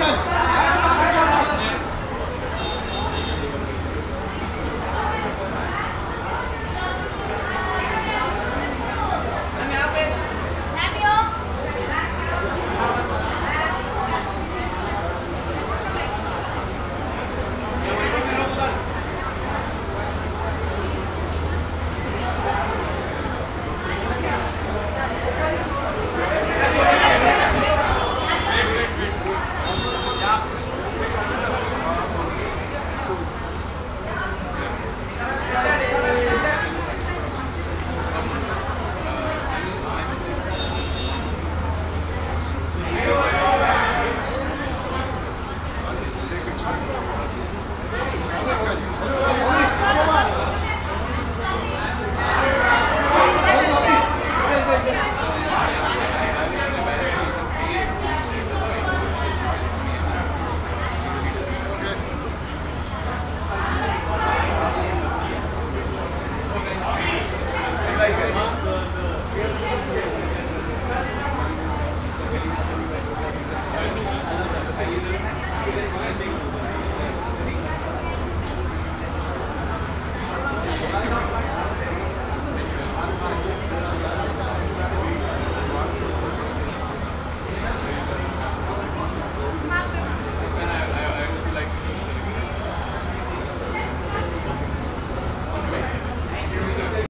Listen.